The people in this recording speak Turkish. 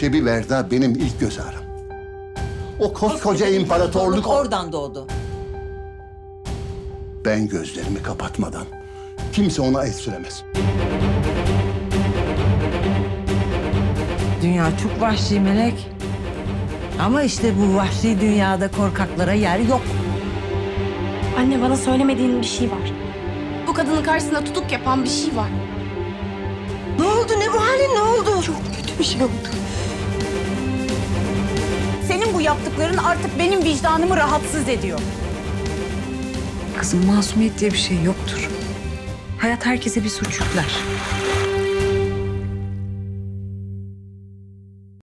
Şebi Verda benim ilk göz ağrım. O koskoca imparatorluk... oradan doğdu. Ben gözlerimi kapatmadan kimse ona el süremez. Dünya çok vahşi melek. Ama işte bu vahşi dünyada korkaklara yer yok. Anne bana söylemediğin bir şey var. Bu kadının karşısında tutuk yapan bir şey var. Ne oldu ne bu halin ne oldu? Çok Kötü bir şey oldu. Yaptıkların artık benim vicdanımı rahatsız ediyor. Kızım masumiyet diye bir şey yoktur. Hayat herkese bir suç yükler.